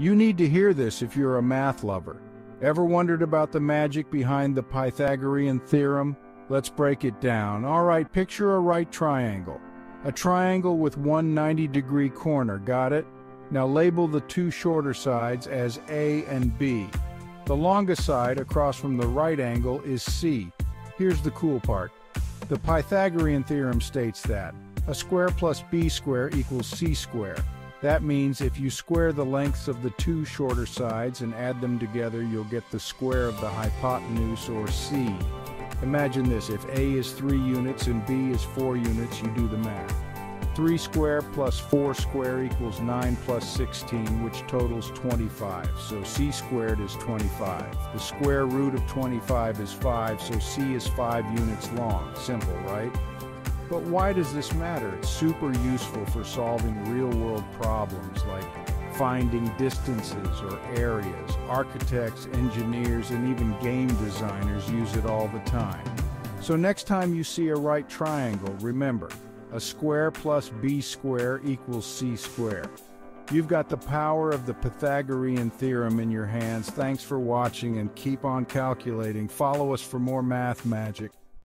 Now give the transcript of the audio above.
You need to hear this if you're a math lover. Ever wondered about the magic behind the Pythagorean theorem? Let's break it down. All right, picture a right triangle. A triangle with one 90 degree corner, got it? Now label the two shorter sides as A and B. The longest side across from the right angle is C. Here's the cool part. The Pythagorean theorem states that a square plus b square equals c square. That means if you square the lengths of the two shorter sides and add them together, you'll get the square of the hypotenuse, or c. Imagine this, if a is 3 units and b is 4 units, you do the math. 3 square plus 4 square equals 9 plus 16, which totals 25. So c squared is 25. The square root of 25 is 5, so c is 5 units long. Simple, right? But why does this matter? It's super useful for solving real-world problems like finding distances or areas. Architects, engineers, and even game designers use it all the time. So next time you see a right triangle, remember, a square plus b square equals c square. You've got the power of the Pythagorean theorem in your hands. Thanks for watching and keep on calculating. Follow us for more math magic.